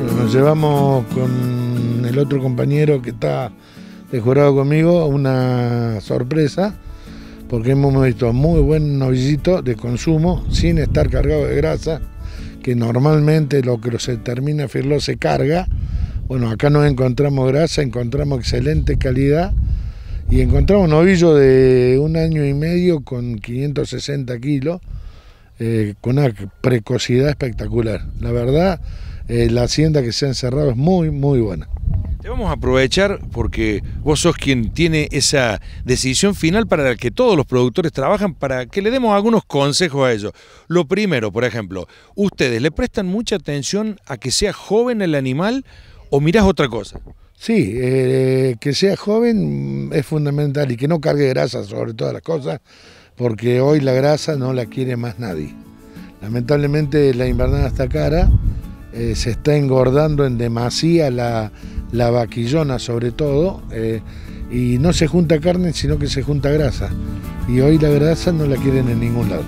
nos llevamos con el otro compañero que está de jurado conmigo una sorpresa, porque hemos visto muy buen novillito de consumo sin estar cargado de grasa, que normalmente lo que se termina firlo se carga. Bueno, acá no encontramos grasa, encontramos excelente calidad y encontramos un novillo de un año y medio con 560 kilos, eh, con una precocidad espectacular. La verdad, eh, la hacienda que se ha encerrado es muy, muy buena. Te vamos a aprovechar porque vos sos quien tiene esa decisión final para la que todos los productores trabajan, para que le demos algunos consejos a ellos. Lo primero, por ejemplo, ¿ustedes le prestan mucha atención a que sea joven el animal o mirás otra cosa? Sí, eh, que sea joven es fundamental y que no cargue grasa sobre todas las cosas, porque hoy la grasa no la quiere más nadie. Lamentablemente la invernada está cara, eh, se está engordando en demasía la, vaquillona sobre todo, eh, y no se junta carne sino que se junta grasa. Y hoy la grasa no la quieren en ningún lado.